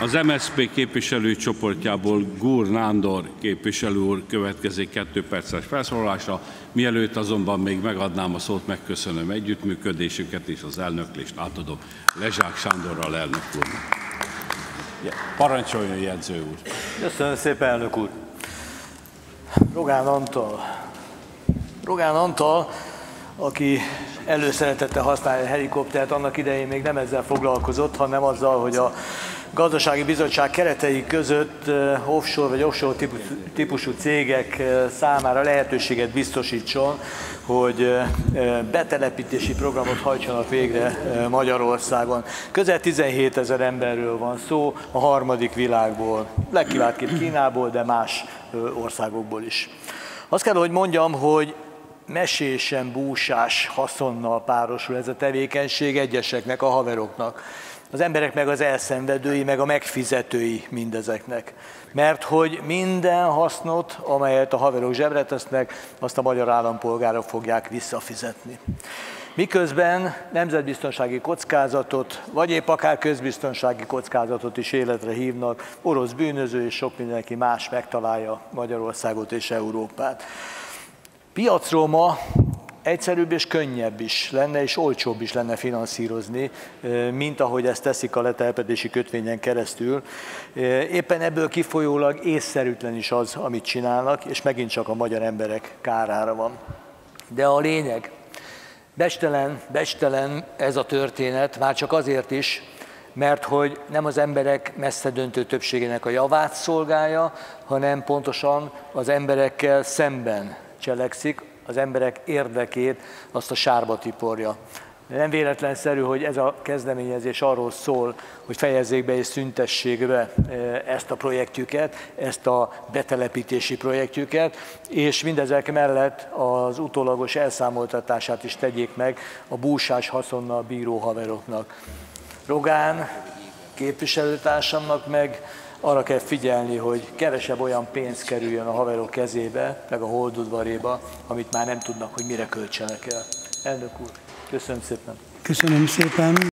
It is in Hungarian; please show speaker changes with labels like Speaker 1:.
Speaker 1: Az MSZP képviselőcsoportjából Gúr Nándor képviselő úr következik kettő perces felszólalásra. Mielőtt azonban még megadnám a szót, megköszönöm együttműködésüket és az elnöklést átadom Lezsák Sándorral elnök úrnak. Parancsoljon jegyző úr!
Speaker 2: Köszönöm szépen, elnök úr! Rogán Antal. Rogán Antal, aki előszeretette használni a helikoptert, annak idején még nem ezzel foglalkozott, hanem azzal, hogy a gazdasági bizottság keretei között offshore vagy offshore típusú cégek számára lehetőséget biztosítson, hogy betelepítési programot hajtsanak végre Magyarországon. Közel 17 ezer emberről van szó a harmadik világból, legkiváltképp Kínából, de más országokból is. Azt kell, hogy mondjam, hogy mesésen, búsás haszonnal párosul ez a tevékenység egyeseknek, a haveroknak az emberek meg az elszenvedői, meg a megfizetői mindezeknek. Mert hogy minden hasznot, amelyet a haverok zsebre tesznek, azt a magyar állampolgárok fogják visszafizetni. Miközben nemzetbiztonsági kockázatot, vagy épp akár közbiztonsági kockázatot is életre hívnak, orosz bűnöző és sok mindenki más megtalálja Magyarországot és Európát. Piacról ma egyszerűbb és könnyebb is lenne, és olcsóbb is lenne finanszírozni, mint ahogy ezt teszik a letelepedési kötvényen keresztül. Éppen ebből kifolyólag észszerűtlen is az, amit csinálnak, és megint csak a magyar emberek kárára van. De a lényeg, bestelen, bestelen ez a történet, már csak azért is, mert hogy nem az emberek messze döntő többségének a javát szolgálja, hanem pontosan az emberekkel szemben cselekszik, az emberek érdekét azt a sárba tiporja. Nem véletlenszerű, hogy ez a kezdeményezés arról szól, hogy fejezzék be és szüntessék be e, ezt a projektjüket, ezt a betelepítési projektjüket, és mindezek mellett az utólagos elszámoltatását is tegyék meg a búsás haszonnal bíró haveroknak. Rogán képviselőtársamnak meg arra kell figyelni, hogy kevesebb olyan pénz kerüljön a haverok kezébe, meg a holdudvaréba, amit már nem tudnak, hogy mire költsenek el. Elnök úr, köszönöm szépen.
Speaker 3: Köszönöm szépen.